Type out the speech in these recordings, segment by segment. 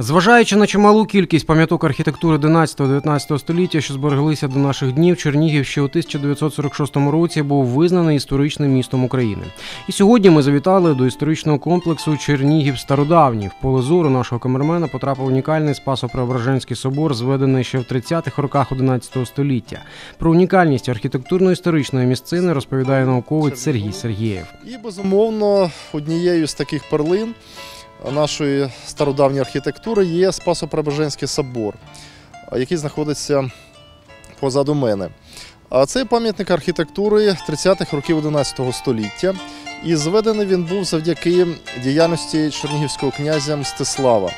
Зважаючи на чималу кількість пам'яток архітектури 11-19 століття, що збереглися до наших днів, Чернігів ще у 1946 році був визнаний історичним містом України. І сьогодні ми завітали до історичного комплексу Чернігів Стародавній. В поле зору нашого камермена потрапив унікальний Спасо-Преображенський собор, зведений ще в 30-х роках 11 століття. Про унікальність архітектурно-історичної місцини розповідає науковець Сергій Сергієв. І безумовно однією з таких перлин нашої стародавньої архітектури є Спасо-Преображенський собор, який знаходиться позаду мене. А Цей пам'ятник архітектури 30-х років 11 століття. І зведений він був завдяки діяльності чернігівського князя Мстислава,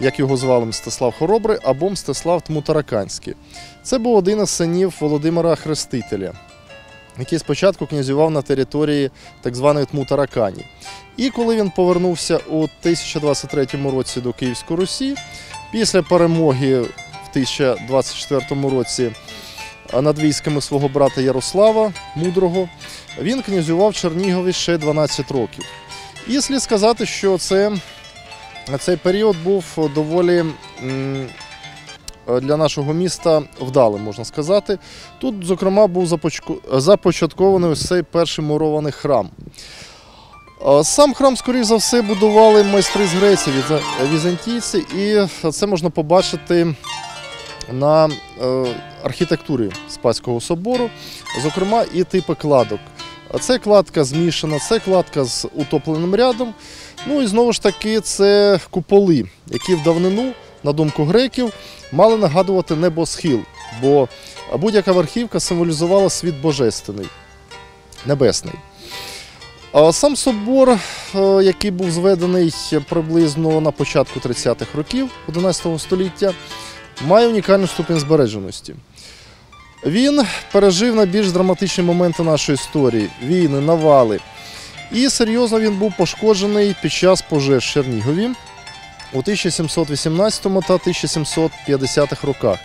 як його звали Мстислав Хоробрий або Мстислав Тмутараканський. Це був один із синів Володимира Хрестителя, який спочатку князював на території так званої Тмутаракані. І коли він повернувся у 1023 році до Київської Русі, після перемоги в 1024 році над військами свого брата Ярослава Мудрого, він князював Чернігові ще 12 років. І слід сказати, що це, цей період був доволі для нашого міста вдалим, можна сказати. Тут, зокрема, був започаткований ось цей перший мурований храм. Сам храм, скоріш за все, будували майстри з Греції, візантійці, і це можна побачити на архітектурі Спаського собору, зокрема, і типи кладок. Це кладка змішана, це кладка з утопленим рядом. Ну і знову ж таки, це куполи, які в давнину, на думку греків, мали нагадувати небосхил, бо будь-яка верхівка символізувала світ божественний, небесний. Сам собор, який був зведений приблизно на початку 30-х років 11 століття, має унікальну ступінь збереженості. Він пережив найбільш драматичні моменти нашої історії війни, навали. І серйозно він був пошкоджений під час пожеж в Чернігові у 1718 та 1750 х роках.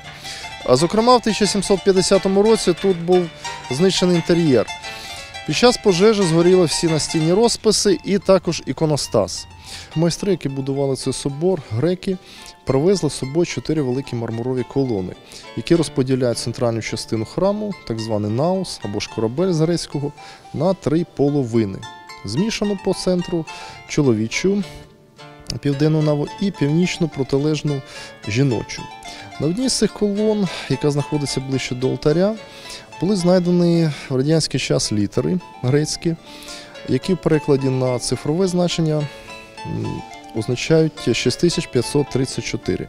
Зокрема, в 1750 році тут був знищений інтер'єр. Під час пожежі згоріли всі настінні розписи і також іконостас. Майстри, які будували цей собор, греки, привезли з собою чотири великі мармурові колони, які розподіляють центральну частину храму, так званий наус або ж корабель з грецького, на три половини. Змішану по центру чоловічу південну наву і північну протилежну жіночу. На одній з цих колон, яка знаходиться ближче до алтаря, були знайдені в радянський час літери грецькі, які в перекладі на цифрове значення означають 6534.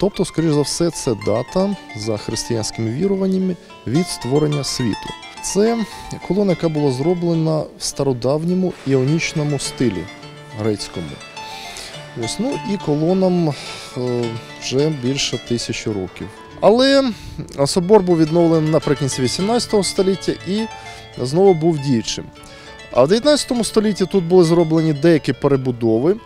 Тобто, скоріш за все, це дата за християнськими віруваннями від створення світу. Це колона, яка була зроблена в стародавньому іонічному стилі грецькому. Ось, ну І колонам е, вже більше тисячі років. Але собор був відновлений наприкінці 18 століття і знову був діючим. А в 19 столітті тут були зроблені деякі перебудови.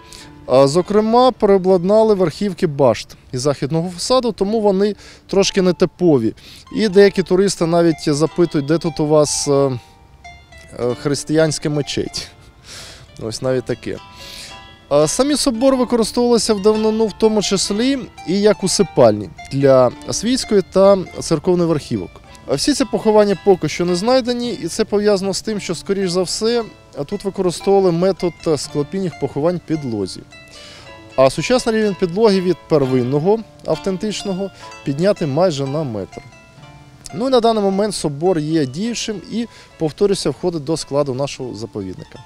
Зокрема, переобладнали верхівки башт із західного фасаду, тому вони трошки нетипові. І деякі туристи навіть запитують, де тут у вас е, е, християнська мечеть. Ось навіть таке. Самі собор використовувалися в давнину, в тому числі і як усипальні для світської та церковної верхівок. Всі ці поховання поки що не знайдені, і це пов'язано з тим, що, скоріш за все, тут використовували метод склопінних поховань підлозі. А сучасний рівень підлоги від первинного автентичного підняти майже на метр. Ну і на даний момент собор є діючим і, повторюся, входить до складу нашого заповідника.